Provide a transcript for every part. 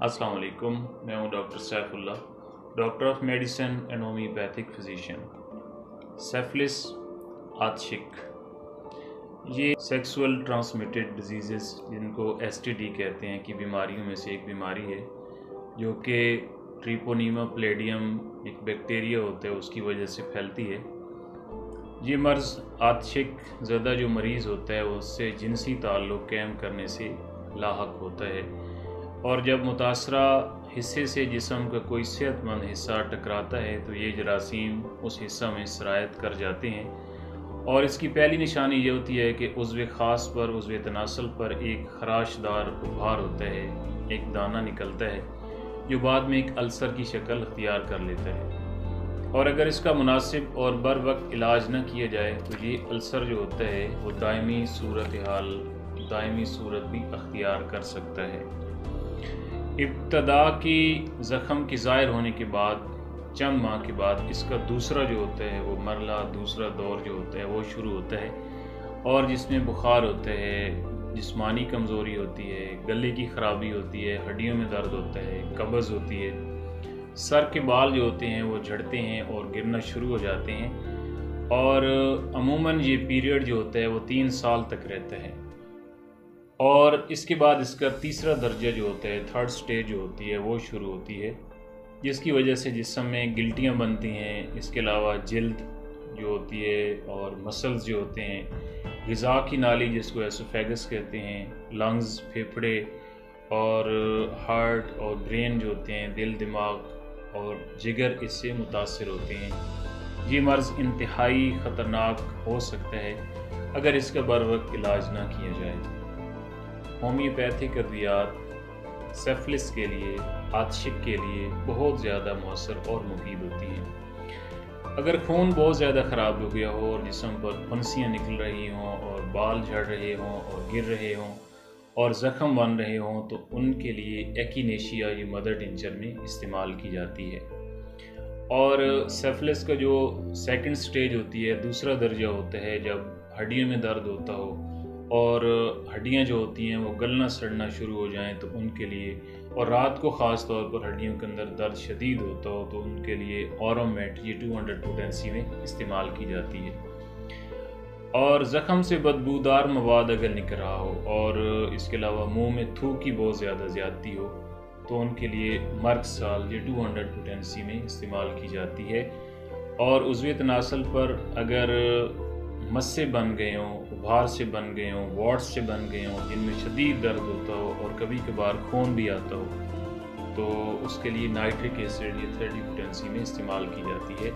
السلام علیکم، میں ہوں doctor Saifullah, doctor of medicine and homeopathic physician, syphilis آتشک۔ یہ سیکسول ٹرانسمیٹڈ ڈیزیزز جن کو ایس ٹی ڈی کہتے ہیں کہ بیماریوں میں سے ایک بیماری ہے، جو کہ ٹریپونیما پلیڈیم ایک بیکٹیریا ہوتا ہے، اس کی وجہ سے پھیلتی ہے۔ یہ مرض آتشک زدہ جو مریض ہوتا ہے، اس سے جنسی تعلق قائم کرنے سے لاحق ہوتا ہے۔ اور جب متاثرہ حصے سے جسم کا کوئی صحت مند حصہ ٹکراتا ہے تو یہ جراثیم اس حصہ میں سرایت کر جاتے ہیں۔ اور اس کی پہلی نشانی یہ ہوتی ہے کہ عضو خاص پر، عضو تناسل پر ایک خراش دار ابھار ہوتا ہے، ایک دانہ نکلتا ہے، جو بعد میں ایک السر کی شکل اختیار کر لیتا ہے۔ اور اگر اس کا مناسب اور بر وقت علاج نہ کیا جائے تو یہ السر جو ہوتا ہے وہ دائمی صورتحال، دائمی صورت بھی اختیار کر سکتا ہے۔ ابتدا کی زخم کی ظاہر ہونے کے بعد، چند ماہ کے بعد اس کا دوسرا جو ہوتا ہے، وہ مرلہ، دوسرا دور جو ہوتا ہے، وہ شروع ہوتا ہے۔ اور جس میں بخار ہوتا ہے، جسمانی کمزوری ہوتی ہے، گلے کی خرابی ہوتی ہے، ہڈیوں میں درد ہوتا ہے، قبض ہوتی ہے۔ سر کے بال جو ہوتے ہیں، وہ جھڑتے ہیں اور گرنا شروع ہو جاتے ہیں۔ اور عموماً یہ پیریڈ جو ہوتا ہے، وہ تین سال تک رہتا ہے۔ اور اس کے بعد اس کا تیسرا درجہ جو ہوتا ہے تھرڈ سٹیج جو ہوتی ہے، وہ شروع ہوتی ہے، جس کی وجہ سے جسم میں گلٹیاں بنتی ہیں۔ اس کے علاوہ جلد جو ہوتی ہے اور مسلز جو ہوتے ہیں، غذا کی نالی جس کو ایسوفیگس کہتے ہیں لنگز پھیپھڑے اور ہارٹ اور برین جو ہوتے ہیں، دل، دماغ اور جگر اس سے متاثر ہوتے ہیں۔ یہ مرض انتہائی خطرناک ہو سکتا ہے اگر اس کا بر وقت علاج نہ کیا جائے۔ ہومیوپیتھک ادویات سیفلس کے لیے آتشک کے لیے بہت زیادہ مؤثر اور مفید ہوتی ہیں۔ اگر خون بہت زیادہ خراب ہو گیا ہو اور جسم پر پھنسیاں نکل رہی ہوں اور بال جھڑ رہے ہوں اور گر رہے ہوں اور زخم بن رہے ہوں تو ان کے لیے ایکینیشیا یہ مدر ٹنچر میں استعمال کی جاتی ہے۔ اور سیفلس کا جو سیکنڈ سٹیج ہوتی ہے، دوسرا درجہ ہوتا ہے جب ہڈیوں میں درد ہوتا ہو اور ہڈیاں جو ہوتی ہیں وہ گلنا سڑنا شروع ہو جائیں تو ان کے لیے، اور رات کو خاص طور پر ہڈیوں کے اندر درد شدید ہوتا ہو تو ان کے لیے اورومیٹ یہ ٹو ہنڈریڈ پوٹینسی میں استعمال کی جاتی ہے۔ اور زخم سے بدبودار مواد اگر نکل رہا ہو اور اس کے علاوہ منہ میں تھوک کی بہت زیادہ زیادتی ہو تو ان کے لیے مرک سال، یہ ٹو ہنڈریڈ پوٹینسی میں استعمال کی جاتی ہے۔ اور عضو تناسل پر اگر مسے بن گئے ہوں ابھار سے بن گئے ہوں، واٹس سے بن گئے ہوں جن میں شدید درد ہوتا ہو اور کبھی کبھار خون بھی آتا ہو۔ تو اس کے لیے نائٹرک ایسڈ یہ تھرڈی پوٹینسی میں استعمال کی جاتی ہے۔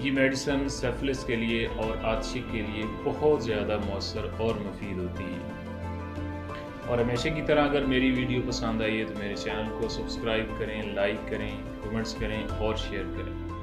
یہ میڈیسن سیفلس کے لیے اور آتشک کے لیے بہت زیادہ مؤثر اور مفید ہوتی ہے۔ اور ہمیشہ کی طرح اگر میری ویڈیو پسند آئی ہے تو میرے چینل کو سبسکرائب کریں، لائک کریں، کمنٹس کریں اور شیئر کریں۔